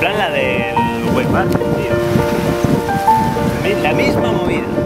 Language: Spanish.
plan la del Waymaster, tío. La misma movida.